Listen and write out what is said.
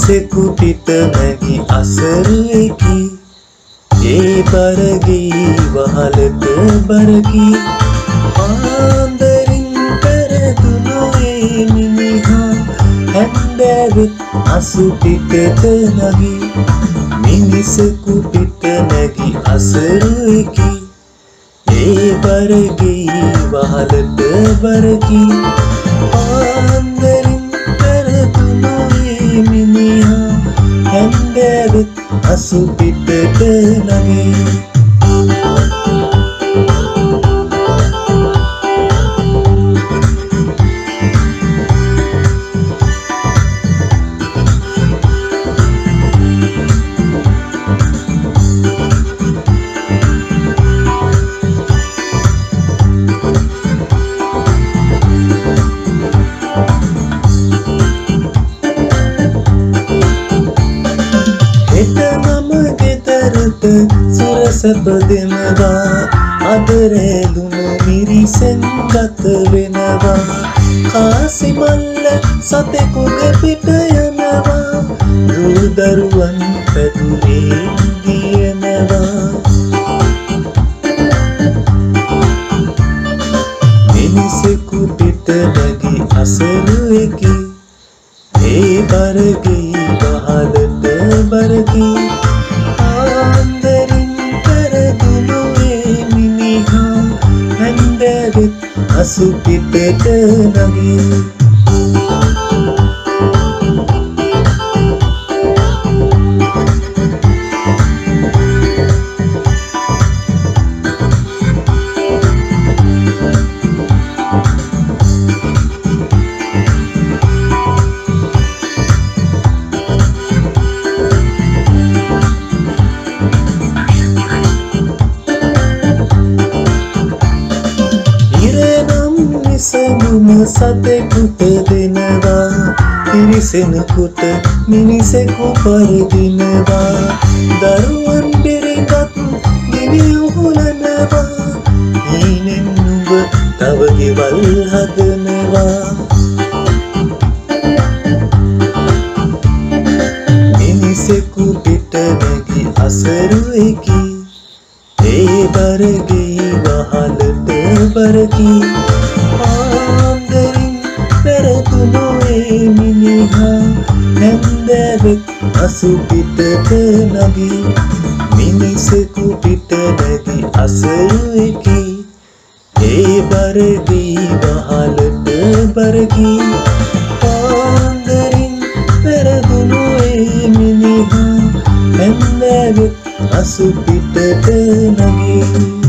මිනිසෙකු පිට නැගි අසරුවෙකි ඒ බරගී වහලට බරකි. ආන්දරින් පැරදුණු ඒ මිනිහා හැන්දෑවෙත් අසු පිටට නගී. මිනිසෙකු පිට නැගි අසරුවෙකි ඒ බරගී වහලට බරකි. හැන්දෑවෙත් අසු පිටට නගී සුරසැප දෙනවා. අදරෑලුණු මිරිසෙන් ගත වෙනවා. කාසිමල්ල සතෙකුග පිට යනවා. රුදරුවන් පැදුරේ දියනවා. මිනිසෙකු පිට නැගි අසරුවෙකි ඒ බරගී වහලට බරකි. අසු පිටට නගී සතෙකුට දෙනවා. පිරිසෙනකුට මිනිසෙකු පරදිනවා. දරුවන් පිරිගත් ගිනි උහුලනවා. හීනෙන් නුඹ තව ගෙවල් හදනවා. මිනිසෙකු පිට නැගි අසරුවෙකි. ඒ බරගී වහලට බරකි. හැන්දෑවෙත් අසු පිටට නගී. මිනිසෙකු පිට නැගි අසරුවෙකි ඒ බරගී වහලට බරකි. ආන්දරින් පෙරදුණු ඒ මිනිහා හැන්දෑවෙත් අසු පිටට නගී.